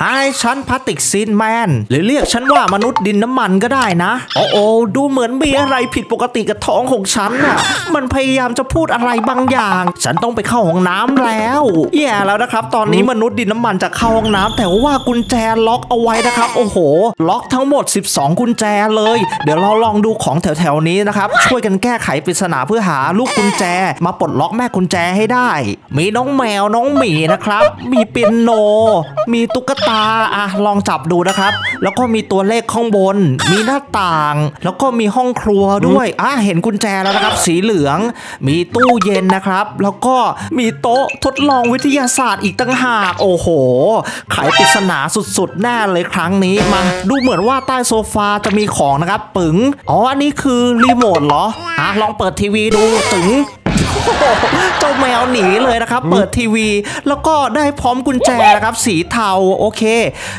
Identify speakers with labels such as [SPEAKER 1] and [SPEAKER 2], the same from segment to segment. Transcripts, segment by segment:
[SPEAKER 1] ไฮฉันพลาสติกซีนแมนหรือเรียกฉันว่ามนุษย์ดินน้ำมันก็ได้นะ โอ้โอดูเหมือนมีอะไรผิดปกติกับท้องของฉันน่ะ มันพยายามจะพูดอะไรบางอย่าง ฉันต้องไปเข้าห้องน้ำแล้วแย่แล้วนะครับ ตอนนี้มนุษย์ดินน้ำมันจะเข้าห้องน้ำแต่ว่ากุญแจล็อกเอาไว้นะครับ โอ้โห ล็อกทั้งหมด 12 กุญแจเลย เดี๋ยวเราลองดูของแถวๆนี้นะครับ ช่วยกันแก้ไขปริศนาเพื่อหาลูกกุญแจ มาปลดล็อกแม่กุญแจให้ได้ มีน้องแมวน้องหมีนะครับ มีเปียโน มีตุ๊กตาอะลองจับดูนะครับ แล้วก็มีตัวเลขข้างบน มีหน้าต่าง แล้วก็มีห้องครัวด้วยอะเห็นกุญแจแล้วนะครับ สีเหลือง มีตู้เย็นนะครับ แล้วก็มีโต๊ะทดลองวิทยาศาสตร์อีกตั้งหากโอ้โหไขปริศนาสุดๆแน่เลยครั้งนี้มา ดูเหมือนว่าใต้โซฟาจะมีของนะครับปึ๋งอ๋ออันนี้คือรีโมทเหรออะลองเปิดทีวีดูตึงเจ้าแมวหนีเลยนะครับ เปิดทีวี แล้วก็ได้พร้อมกุญแจนะครับ สีเทาโอเค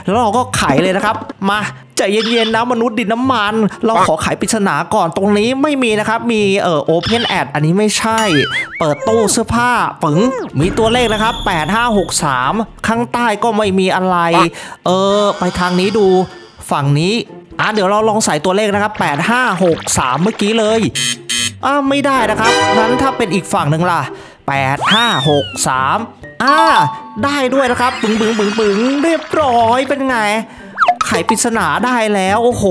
[SPEAKER 1] แล้วเราก็ไขเลยนะครับ มาใจเย็นๆนะมนุษย์ดินน้ำมัน เราขอไขปริศนาก่อนตรงนี้ไม่มีนะครับ มีเอ่อโอเพนแอดอันนี้ไม่ใช่ เปิดตู้เสื้อผ้าปึ๋งมีตัวเลขนะครับ 8563 ข้างใต้ก็ไม่มีอะไร เออ ไปทางนี้ดูฝั่งนี้อะเดี๋ยวเราลองใส่ตัวเลขนะครับ 8563 เมื่อกี้เลย อ้าไม่ได้นะครับนั้นถ้าเป็นอีกฝั่งหนึ่งล่ะ 8 5 6 3อ่าได้ด้วยนะครับปึงปึงปึงปึงเรียบร้อยเป็นไง ไขปริศนาได้แล้ว โอ้โห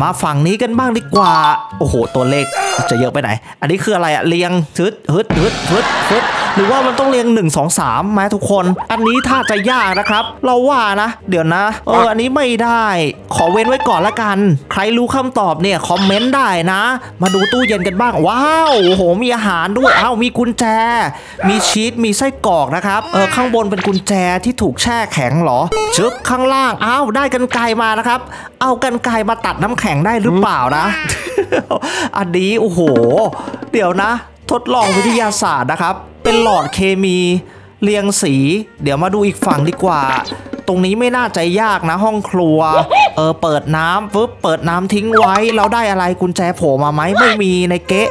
[SPEAKER 1] มาฝั่งนี้กันบ้างดีกว่า โอ้โห ตัวเลขจะเยอะไปไหน อันนี้คืออะไรอะเรียงฮึดฮึดฮึดฮึดฮึดหรือว่ามันต้องเรียง 1 2 3ไหมทุกคน อันนี้ถ้าจะยากนะครับ เราว่านะ เดี๋ยวนะ เออ อันนี้ไม่ได้ ขอเว้นไว้ก่อนละกัน ใครรู้คำตอบเนี่ยคอมเมนต์ได้นะ มาดูตู้เย็นกันบ้าง ว้าว โอ้โห มีอาหารด้วยอ้าวมีกุญแจ มีชีส มีไส้กรอกนะครับ เออ ข้างบนเป็นกุญแจที่ถูกแช่แข็งเหรอชึบข้างล่าง อ้าว ได้กันไกรมานะครับ เอากันไกรมาตัดน้ำแข็งได้หรือเปล่านะ อันนี้โอ้โห เดี๋ยวนะ ทดลองวิทยาศาสตร์นะครับ เป็นหลอดเคมีเรียงสี เดี๋ยวมาดูอีกฝั่งดีกว่า ตรงนี้ไม่น่าจะยากนะห้องครัว เออเปิดน้ำปุ๊บเปิดน้ำทิ้งไว้ เราได้อะไรกุญแจโผล่มาไหมไม่มีในเก๊ะ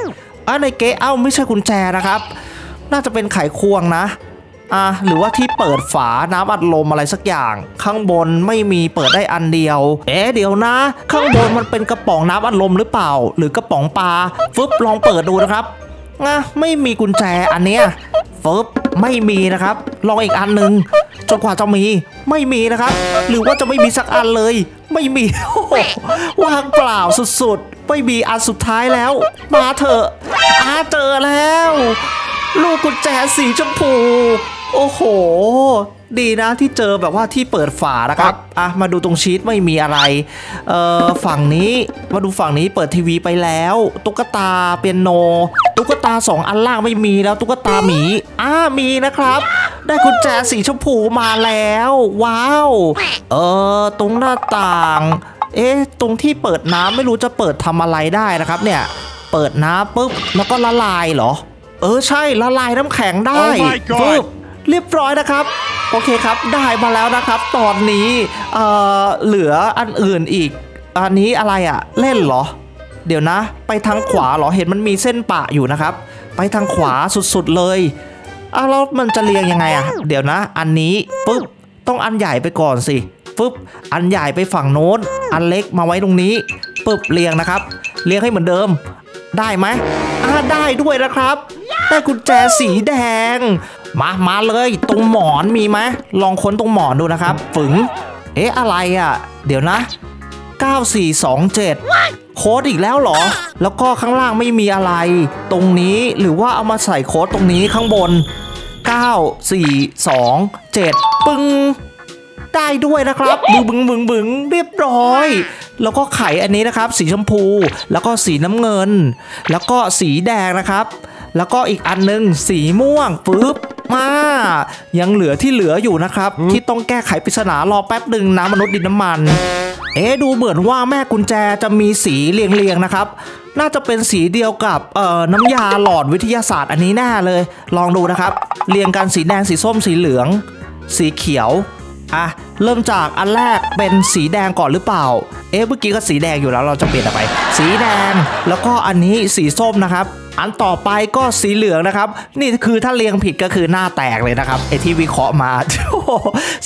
[SPEAKER 1] อะในเก๊ะเอ้าไม่ใช่กุญแจนะครับ น่าจะเป็นไขควงนะ อะหรือว่าที่เปิดฝาน้ำอัดลมอะไรสักอย่าง ข้างบนไม่มีเปิดได้อันเดียว เอ๊ะเดี๋ยวนะ ข้างบนมันเป็นกระป๋องน้ำอัดลมหรือเปล่า หรือกระป๋องปลาฟึบลองเปิดดูนะครับนะไม่มีกุญแจอันเนี้ยฟึบไม่มีนะครับ ลองอีกอันหนึ่งจนกว่าจะมีไม่มีนะครับ หรือว่าจะไม่มีสักอันเลย ไม่มีว่างเปล่าสุดๆ ไม่มีอันสุดท้ายแล้ว มาเถอะอาเจอแล้ว ลูกกุญแจสีชมพู โอ้โห ดีนะที่เจอแบบว่าที่เปิดฝานะครับ อะ มาดูตรงชีตไม่มีอะไร เอ่อ ฝั่งนี้ มาดูฝั่งนี้เปิดทีวีไปแล้ว ตุ๊กตาเปียโน ตุ๊กตาสองอันล่างไม่มีแล้ว ตุ๊กตาหมี อ่า มีนะครับ ได้กุญแจสีชมพูมาแล้ว ว้าว เออตรงหน้าต่าง เอ๊ะ ตรงที่เปิดน้ำไม่รู้จะเปิดทำอะไรได้นะครับ เนี่ย เปิดน้ำปุ๊บ แล้วก็ละลายเหรอ เออ ใช่ ละลายน้ำแข็งได้
[SPEAKER 2] Oh my god
[SPEAKER 1] ปึ๊บ เรียบร้อยนะครับ โอเคครับ ได้มาแล้วนะครับ ตอนนี้เอ่อเหลืออันอื่นอีก อันนี้อะไรอะเล่นเหรอ เดี๋ยวนะ ไปทางขวาเหรอเห็นมันมีเส้นปะอยู่นะครับ ไปทางขวาสุดๆเลยอ้าวแล้วมันจะเรียงยังไงอะเดี๋ยวนะ อันนี้ปึ๊บต้องอันใหญ่ไปก่อนสิปึ๊บอันใหญ่ไปฝั่งโน้น อันเล็กมาไว้ตรงนี้ปึ๊บเรียงนะครับ เรียงให้เหมือนเดิม ได้ไหมอ่าได้ด้วยนะครับ ได้กุญแจสีแดง มา มาเลยตรงหมอนมีไหมลองค้นตรงหมอนดูนะครับ ฝึง เอ๊ะ อะไรอะ เดี๋ยวนะ 9427 โค้ดอีกแล้วเหรอ แล้วก็ข้างล่างไม่มีอะไร ตรงนี้หรือว่าเอามาใส่โค้ดตรงนี้ข้างบน 9427 ปึ้งได้ด้วยนะครับบึงบึงบึงบึงเรียบร้อย แล้วก็ไขอันนี้นะครับ สีชมพู แล้วก็สีน้ำเงิน แล้วก็สีแดงนะครับ แล้วก็อีกอันนึงสีม่วงปึ๊บ มายังเหลือที่เหลืออยู่นะครับ ที่ต้องแก้ไขปริศนารอแป๊บหนึ่งนะมนุษย์ดินน้ำมัน เอ๊ะดูเหมือนว่าแม่กุญแจจะมีสีเรียงๆนะครับ น่าจะเป็นสีเดียวกับเอ่อน้ำยาหลอดวิทยาศาสตร์อันนี้แน่เลย ลองดูนะครับ เรียงกันสีแดงสีส้มสีเหลือง สีเขียวอะเริ่มจากอันแรกเป็นสีแดงก่อนหรือเปล่า เอ๊ะเมื่อกี้ก็สีแดงอยู่แล้วเราจะเปลี่ยนอะไรไป สีแดงแล้วก็อันนี้สีส้มนะครับอันต่อไปก็สีเหลืองนะครับ นี่คือถ้าเรียงผิดก็คือหน้าแตกเลยนะครับไอที่วิเคราะห์มา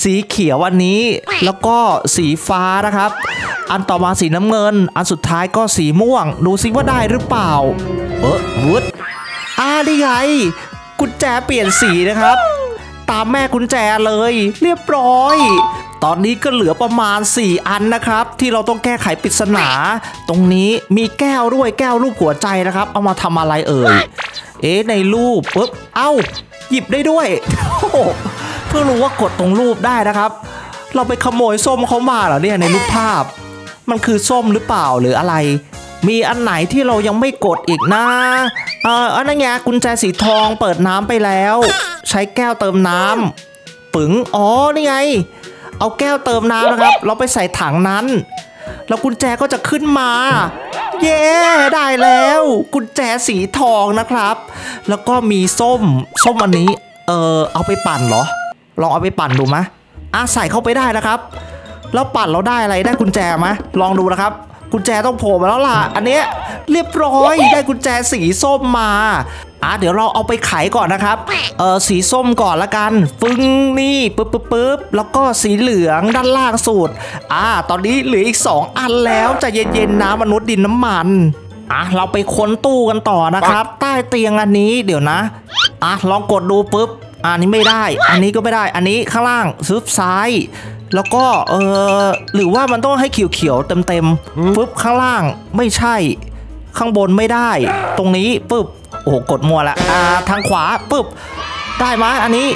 [SPEAKER 1] สีเขียววันนี้ แล้วก็สีฟ้านะครับ อันต่อมาสีน้ำเงิน อันสุดท้ายก็สีม่วง ดูซิว่าได้หรือเปล่า เออวุดอ่านี่ไงกุญแจเปลี่ยนสีนะครับ ตามแม่กุญแจเลย เรียบร้อย ตอนนี้ก็เหลือประมาณ 4 อันนะครับ ที่เราต้องแก้ไขปริศนา ตรงนี้มีแก้วด้วยแก้วรูปหัวใจนะครับ เอามาทำอะไรเอ่ย เอ๊ะในรูปปุ๊บเอ้า หยิบได้ด้วยโอ้เพิ่งรู้ว่ากดตรงรูปได้นะครับ เราไปขโมยส้มเขามาเหรอเนี่ยในรูปภาพ มันคือส้มหรือเปล่าหรืออะไร มีอันไหนที่เรายังไม่กดอีกนะเอออันนั้นไงกุญแจสีทองเปิดน้ำไปแล้ว ใช้แก้วเติมน้ำปึ๋งอ๋อนี่ไง เอาแก้วเติมน้ำนะครับ เราไปใส่ถังนั้น แล้วกุญแจก็จะขึ้นมา เย้ได้แล้ว กุญแจสีทองนะครับ แล้วก็มีส้ม ส้มอันนี้ เออเอาไปปั่นเหรอ ลองเอาไปปั่นดูมะอะใส่เข้าไปได้นะครับ แล้วปั่นเราได้อะไร ได้กุญแจไหมลองดูนะครับกุญแจต้องโผล่มาแล้วล่ะ อันเนี้ยเรียบร้อยได้กุญแจสีส้มมา อะเดี๋ยวเราเอาไปไขก่อนนะครับ เออสีส้มก่อนละกัน ฟึ้งนี่ปึ๊บปึ๊บปึ๊บแล้วก็สีเหลืองด้านล่างสุด อ่า ตอนนี้เหลืออีก 2 อันแล้วจะเย็นๆนะมนุษย์ดินน้ำมัน อะ เราไปค้นตู้กันต่อนะครับ ใต้เตียงอันนี้เดี๋ยวนะ อะ ลองกดดูปุ๊บ อันนี้ไม่ได้ อันนี้ก็ไม่ได้ อันนี้ข้างล่างซึบซ้ายแล้วก็เออหรือว่ามันต้องให้เขียวๆเต็มๆปุ๊บข้างล่างไม่ใช่ ข้างบนไม่ได้ ตรงนี้ปุ๊บ โอ้โหกดมัวละอ่าทางขวาปุ๊บได้ไหมอันนี้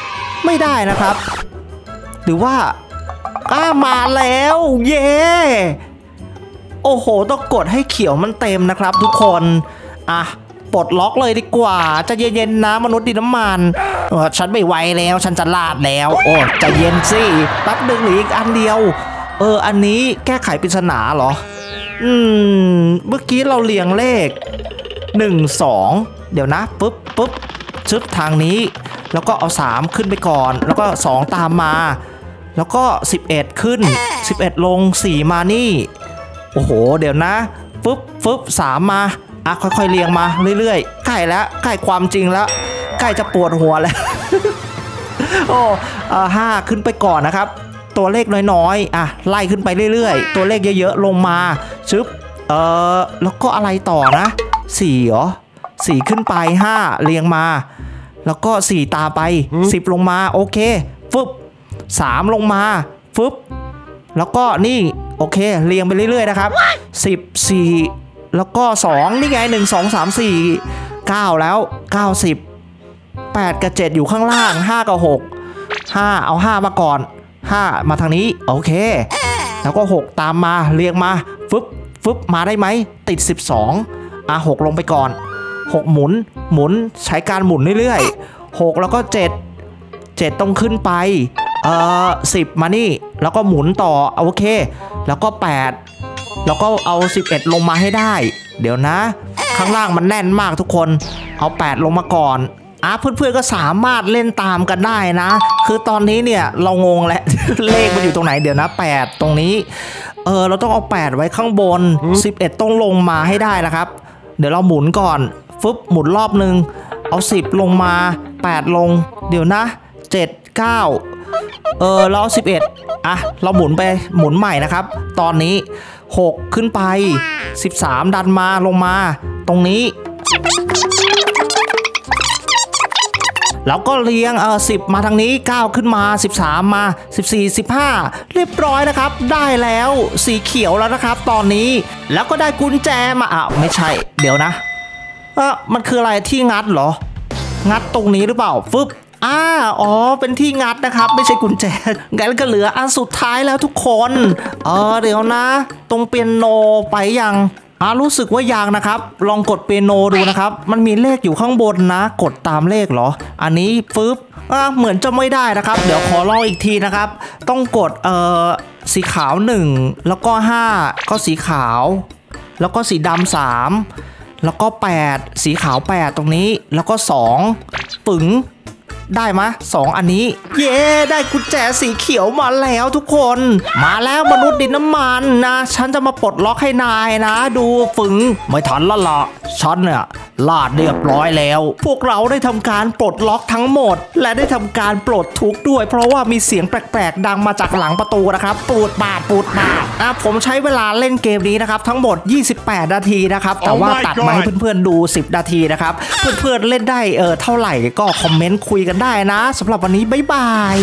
[SPEAKER 1] ไม่ได้นะครับ หรือว่าอ่ามาแล้วเย้โอ้โห ต้องกดให้เขียวมันเต็มนะครับ ทุกคนอะปลดล็อกเลยดีกว่า จะเย็นๆนะมนุษย์ดินน้ำมันฉันไม่ไหวแล้วฉันจะลาดแล้ว โอ้จะเย็นสิแป๊บหนึ่งหรืออีกอันเดียว เออ อันนี้แก้ไขปริศนาเหรอ อืม เมื่อกี้เราเรียงเลข 1 2 เดี๋ยวนะปุ๊บปุ๊บชึบทางนี้ แล้วก็เอา 3 ขึ้นไปก่อน แล้วก็ 2 ตามมา แล้วก็ 11 ขึ้น 11 ลง 4 มานี่ โอ้โห เดี๋ยวนะฟึบฟึบสามมาอะค่อยๆเรียงมาเรื่อยๆใกล้แล้วใกล้ความจริงแล้วใกล้จะปวดหัวแล้วโอ้เออห้าขึ้นไปก่อนนะครับ ตัวเลขน้อยๆอะไล่ขึ้นไปเรื่อยๆ ตัวเลขเยอะๆลงมาชึบเออแล้วก็อะไรต่อนะ สี่เหรอสี่ขึ้นไปห้าเรียงมา แล้วก็สี่ตามไปสิบลงมา โอเค ฟึบสามลงมา ฟึบแล้วก็นี่ โอเค เรียงไปเรื่อยๆ นะครับ 10 4 แล้วก็ 2 นี่ไง 1 2 3 4 9 แล้ว 90 8 กับ 7 อยู่ข้างล่าง 5 กับ 6 5 เอา 5 มาก่อน 5 มาทางนี้ โอเค แล้วก็ 6 ตามมาเรียงมา ฟึบฟึบมาได้ไหม ติด 12 อะ6ลงไปก่อน 6 หมุนหมุนใช้การหมุนเรื่อยๆ6แล้วก็ 7 7 ต้องขึ้นไปเอ่อสิบมานี่แล้วก็หมุนต่อโอเค แล้วก็ 8 แล้วก็เอา 11 ลงมาให้ได้ เดี๋ยวนะ ข้างล่างมันแน่นมากทุกคน เอา 8 ลงมาก่อนอะเพื่อนๆก็สามารถเล่นตามกันได้นะ คือตอนนี้เนี่ยเรางงแหละ เลขมันอยู่ตรงไหนเดี๋ยวนะ 8 ตรงนี้ เออเราต้องเอา 8 ไว้ข้างบน 11 ต้องลงมาให้ได้นะครับ เดี๋ยวเราหมุนก่อน ฟึบหมุนรอบนึง เอา 10 ลงมา 8 ลง เดี๋ยวนะ 7 9 เออเราเอา11อะ เราหมุนไปหมุนใหม่นะครับ ตอนนี้ 6 ขึ้นไป 13 ดันมาลงมา ตรงนี้ แล้วก็เรียงเออ10มาทางนี้ 9 ขึ้นมา 13 มา 14 15 เรียบร้อยนะครับ ได้แล้วสีเขียวแล้วนะครับ ตอนนี้แล้วก็ได้กุญแจมาอะไม่ใช่ เดี๋ยวนะเออมันคืออะไรที่งัดเหรอ งัดตรงนี้หรือเปล่าฟึบอ่าอ๋อ เป็นที่งัดนะครับ ไม่ใช่กุญแจ งั้นก็เหลืออันสุดท้ายแล้วทุกคน เออ เดี๋ยวนะ ตรงเปียโนไปยัง อ่ารู้สึกว่ายังนะครับ ลองกดเปียโนดูนะครับ มันมีเลขอยู่ข้างบนนะ กดตามเลขเหรอ อันนี้ฟึบอ่าเหมือนจะไม่ได้นะครับ เดี๋ยวขอลองอีกทีนะครับ ต้องกดเอ่อสีขาว 1 แล้วก็ 5 ก็สีขาว แล้วก็สีดำสามแล้วก็ 8 สีขาว 8 ตรงนี้ แล้วก็ 2 ปึ๋ง ได้มะสองอันนี้ เย้ได้กุญแจสีเขียวมาแล้วทุกคน มาแล้วมนุษย์ดินน้ำมันนะ ฉันจะมาปลดล็อกให้นายนะ ดูฝึงไม่ทันและละฉันเนี่ยลาดเรียบร้อยแล้ว พวกเราได้ทำการปลดล็อกทั้งหมด และได้ทำการปลดทุกข์ด้วย เพราะว่ามีเสียงแปลกๆ ดังมาจากหลังประตูนะครับปูดบาดปูดบาดอะผมใช้เวลาเล่นเกมนี้นะครับ ทั้งหมด 28 นาทีนะครับ แต่ว่า
[SPEAKER 2] Oh my
[SPEAKER 1] ตัดมาให้
[SPEAKER 2] God
[SPEAKER 1] เพื่อนๆดู 10 นาทีนะครับ เพื่อนๆเล่นได้เออเท่าไหร่ก็คอมเมนต์คุยกันได้นะสำหรับวันนี้บ๊ายบาย